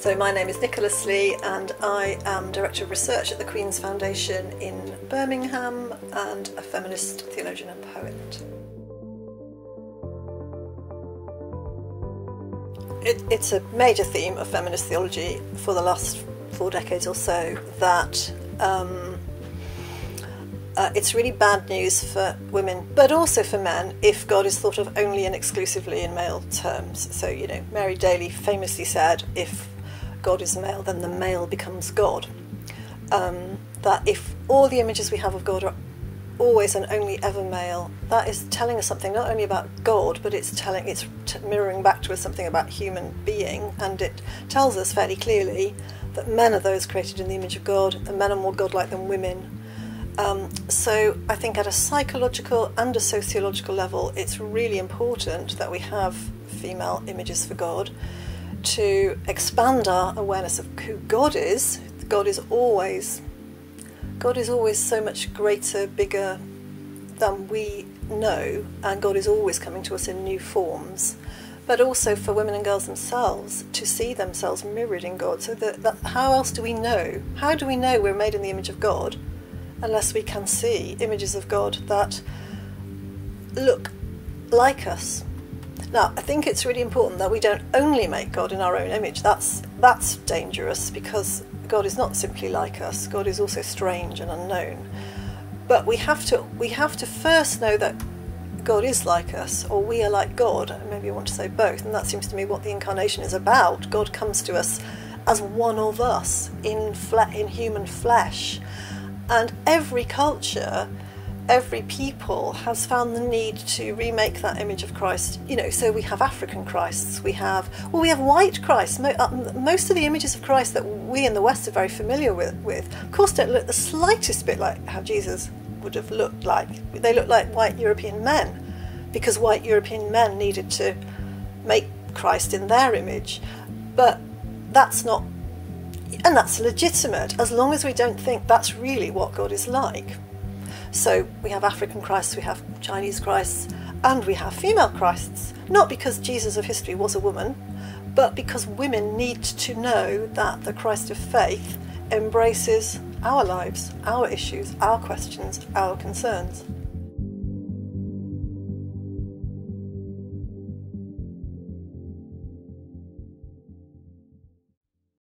So my name is Nicola Slee and I am Director of Research at the Queen's Foundation in Birmingham and a feminist theologian and poet. It, it's a major theme of feminist theology for the last four decades or so that um, uh, it's really bad news for women, but also for men, if God is thought of only and exclusively in male terms. So, you know, Mary Daly famously said, if God is male, then the male becomes God. Um, that if all the images we have of God are always and only ever male, that is telling us something not only about God, but it's telling it's mirroring back to us something about human being, and it tells us fairly clearly that men are those created in the image of God, and men are more godlike than women. Um, so I think at a psychological and a sociological level, it's really important that we have female images for God to expand our awareness of who God is. God is always God is always so much greater, bigger than we know, and God is always coming to us in new forms. But also for women and girls themselves to see themselves mirrored in God. So that, that how else do we know? How do we know we're made in the image of God unless we can see images of God that look like us? Now, I think it's really important that we don't only make God in our own image. That's that's dangerous because God is not simply like us. God is also strange and unknown. But we have to we have to first know that God is like us, or we are like God. Maybe you want to say both, and that seems to me what the incarnation is about. God comes to us as one of us in in human flesh, and every culture every people has found the need to remake that image of Christ. You know, so we have African Christs, we have, well, we have white Christs. Uh, most of the images of Christ that we in the West are very familiar with, with of course, don't look the slightest bit like how Jesus would have looked like. They look like white European men because white European men needed to make Christ in their image. But that's not, and that's legitimate as long as we don't think that's really what God is like. So we have African Christs, we have Chinese Christs, and we have female Christs. Not because Jesus of history was a woman, but because women need to know that the Christ of faith embraces our lives, our issues, our questions, our concerns.